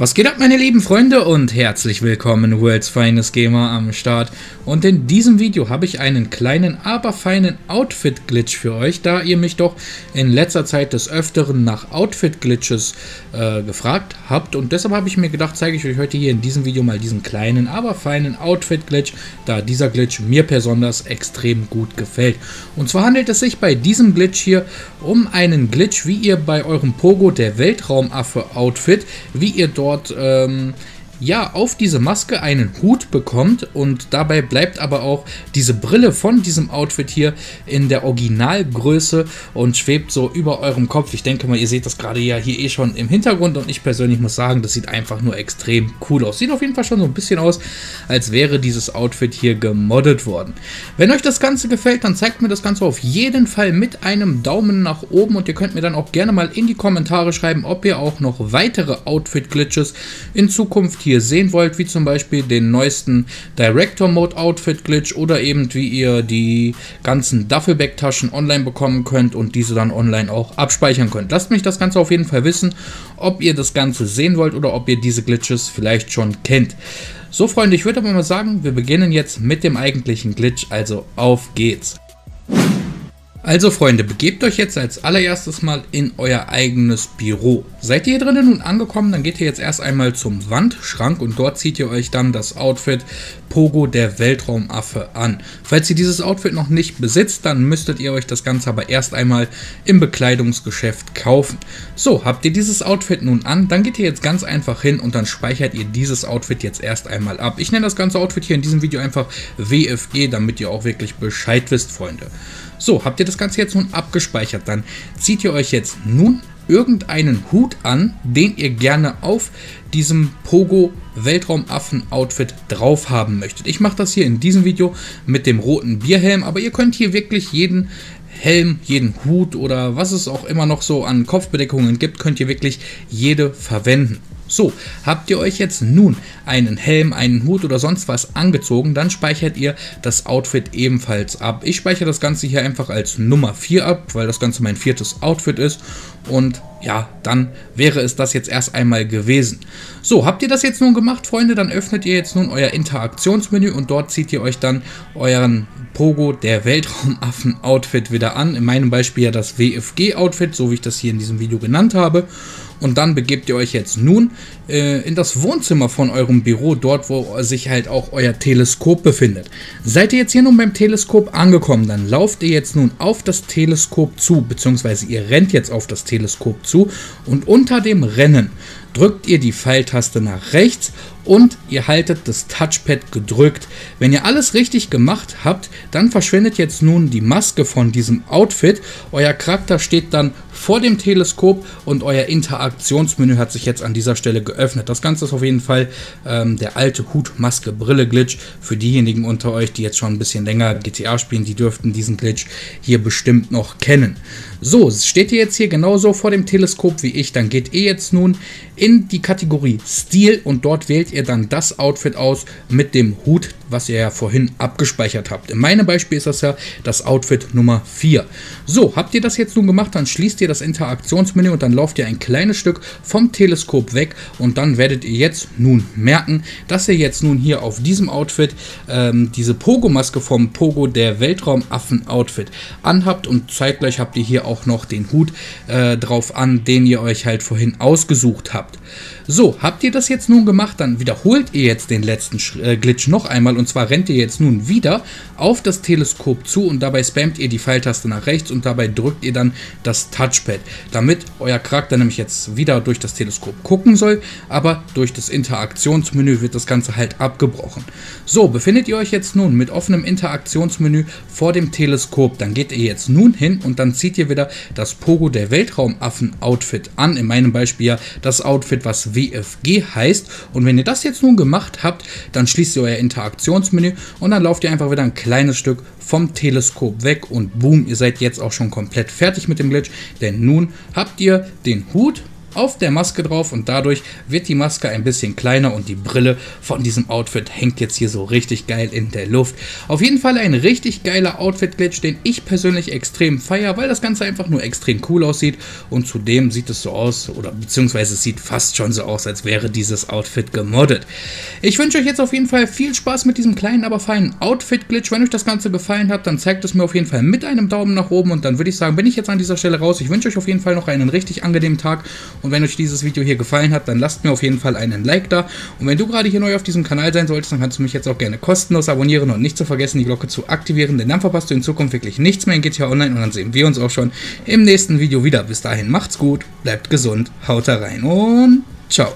Was geht ab, meine lieben Freunde und herzlich willkommen, World's Finest Gamer am Start. Und in diesem Video habe ich einen kleinen, aber feinen Outfit-Glitch für euch, da ihr mich doch in letzter Zeit des Öfteren nach Outfit-Glitches äh, gefragt habt. Und deshalb habe ich mir gedacht, zeige ich euch heute hier in diesem Video mal diesen kleinen, aber feinen Outfit-Glitch, da dieser Glitch mir besonders extrem gut gefällt. Und zwar handelt es sich bei diesem Glitch hier um einen Glitch, wie ihr bei eurem Pogo der Weltraumaffe-Outfit, wie ihr dort dort ähm, ja, auf diese Maske einen Hut bekommt und dabei bleibt aber auch diese Brille von diesem Outfit hier in der Originalgröße und schwebt so über eurem Kopf. Ich denke mal, ihr seht das gerade ja hier eh schon im Hintergrund und ich persönlich muss sagen, das sieht einfach nur extrem cool aus. Sieht auf jeden Fall schon so ein bisschen aus, als wäre dieses Outfit hier gemoddet worden. Wenn euch das Ganze gefällt, dann zeigt mir das Ganze auf jeden Fall mit einem Daumen nach oben und ihr könnt mir dann auch gerne mal in die Kommentare schreiben, ob ihr auch noch weitere Outfit-Glitches in Zukunft hier hier sehen wollt, wie zum Beispiel den neuesten Director Mode Outfit Glitch oder eben wie ihr die ganzen Duffelback Taschen online bekommen könnt und diese dann online auch abspeichern könnt. Lasst mich das Ganze auf jeden Fall wissen, ob ihr das Ganze sehen wollt oder ob ihr diese Glitches vielleicht schon kennt. So Freunde, ich würde aber mal sagen, wir beginnen jetzt mit dem eigentlichen Glitch, also auf geht's. Also Freunde, begebt euch jetzt als allererstes mal in euer eigenes Büro. Seid ihr hier drinnen nun angekommen, dann geht ihr jetzt erst einmal zum Wandschrank und dort zieht ihr euch dann das Outfit Pogo der Weltraumaffe an. Falls ihr dieses Outfit noch nicht besitzt, dann müsstet ihr euch das Ganze aber erst einmal im Bekleidungsgeschäft kaufen. So, habt ihr dieses Outfit nun an, dann geht ihr jetzt ganz einfach hin und dann speichert ihr dieses Outfit jetzt erst einmal ab. Ich nenne das ganze Outfit hier in diesem Video einfach WFG, damit ihr auch wirklich Bescheid wisst, Freunde. So, habt ihr das Ganze jetzt nun abgespeichert, dann zieht ihr euch jetzt nun irgendeinen Hut an, den ihr gerne auf diesem Pogo Weltraumaffen Outfit drauf haben möchtet. Ich mache das hier in diesem Video mit dem roten Bierhelm, aber ihr könnt hier wirklich jeden Helm, jeden Hut oder was es auch immer noch so an Kopfbedeckungen gibt, könnt ihr wirklich jede verwenden. So, habt ihr euch jetzt nun einen Helm, einen Hut oder sonst was angezogen, dann speichert ihr das Outfit ebenfalls ab. Ich speichere das Ganze hier einfach als Nummer 4 ab, weil das Ganze mein viertes Outfit ist. Und ja, dann wäre es das jetzt erst einmal gewesen. So, habt ihr das jetzt nun gemacht, Freunde? Dann öffnet ihr jetzt nun euer Interaktionsmenü und dort zieht ihr euch dann euren Pogo der Weltraumaffen-Outfit wieder an. In meinem Beispiel ja das WFG-Outfit, so wie ich das hier in diesem Video genannt habe. Und dann begebt ihr euch jetzt nun äh, in das Wohnzimmer von eurem Büro, dort wo sich halt auch euer Teleskop befindet. Seid ihr jetzt hier nun beim Teleskop angekommen, dann lauft ihr jetzt nun auf das Teleskop zu, beziehungsweise ihr rennt jetzt auf das Teleskop zu und unter dem Rennen drückt ihr die Pfeiltaste nach rechts und ihr haltet das Touchpad gedrückt. Wenn ihr alles richtig gemacht habt, dann verschwindet jetzt nun die Maske von diesem Outfit. Euer Charakter steht dann vor dem Teleskop und euer Interaktionsmenü hat sich jetzt an dieser Stelle geöffnet. Das Ganze ist auf jeden Fall ähm, der alte Hut-Maske-Brille-Glitch. Für diejenigen unter euch, die jetzt schon ein bisschen länger GTA spielen, die dürften diesen Glitch hier bestimmt noch kennen. So, steht ihr jetzt hier genauso vor dem Teleskop wie ich, dann geht ihr jetzt nun in die Kategorie Stil und dort wählt ihr dann das Outfit aus mit dem Hut, was ihr ja vorhin abgespeichert habt. In meinem Beispiel ist das ja das Outfit Nummer 4. So, habt ihr das jetzt nun gemacht, dann schließt ihr das Interaktionsmenü und dann lauft ihr ein kleines Stück vom Teleskop weg und dann werdet ihr jetzt nun merken, dass ihr jetzt nun hier auf diesem Outfit ähm, diese Pogo-Maske vom Pogo der Weltraumaffen-Outfit anhabt und zeitgleich habt ihr hier auch noch den Hut äh, drauf an, den ihr euch halt vorhin ausgesucht habt. So, habt ihr das jetzt nun gemacht, dann wiederholt ihr jetzt den letzten äh, Glitch noch einmal und zwar rennt ihr jetzt nun wieder auf das Teleskop zu und dabei spammt ihr die Pfeiltaste nach rechts und dabei drückt ihr dann das Touchpad, damit euer Charakter nämlich jetzt wieder durch das Teleskop gucken soll, aber durch das Interaktionsmenü wird das Ganze halt abgebrochen. So, befindet ihr euch jetzt nun mit offenem Interaktionsmenü vor dem Teleskop, dann geht ihr jetzt nun hin und dann zieht ihr wieder das Pogo der Weltraumaffen-Outfit an, in meinem Beispiel ja das Outfit, was WFG heißt. Und wenn ihr das jetzt nun gemacht habt, dann schließt ihr euer Interaktionsmenü und dann lauft ihr einfach wieder ein kleines Stück vom Teleskop weg und boom, ihr seid jetzt auch schon komplett fertig mit dem Glitch, denn nun habt ihr den Hut auf der Maske drauf und dadurch wird die Maske ein bisschen kleiner und die Brille von diesem Outfit hängt jetzt hier so richtig geil in der Luft. Auf jeden Fall ein richtig geiler Outfit-Glitch, den ich persönlich extrem feiere, weil das Ganze einfach nur extrem cool aussieht und zudem sieht es so aus, oder beziehungsweise es sieht fast schon so aus, als wäre dieses Outfit gemoddet. Ich wünsche euch jetzt auf jeden Fall viel Spaß mit diesem kleinen, aber feinen Outfit-Glitch. Wenn euch das Ganze gefallen hat, dann zeigt es mir auf jeden Fall mit einem Daumen nach oben und dann würde ich sagen, bin ich jetzt an dieser Stelle raus. Ich wünsche euch auf jeden Fall noch einen richtig angenehmen Tag und wenn euch dieses Video hier gefallen hat, dann lasst mir auf jeden Fall einen Like da. Und wenn du gerade hier neu auf diesem Kanal sein solltest, dann kannst du mich jetzt auch gerne kostenlos abonnieren und nicht zu vergessen, die Glocke zu aktivieren, denn dann verpasst du in Zukunft wirklich nichts mehr in GTA Online und dann sehen wir uns auch schon im nächsten Video wieder. Bis dahin macht's gut, bleibt gesund, haut da rein und ciao.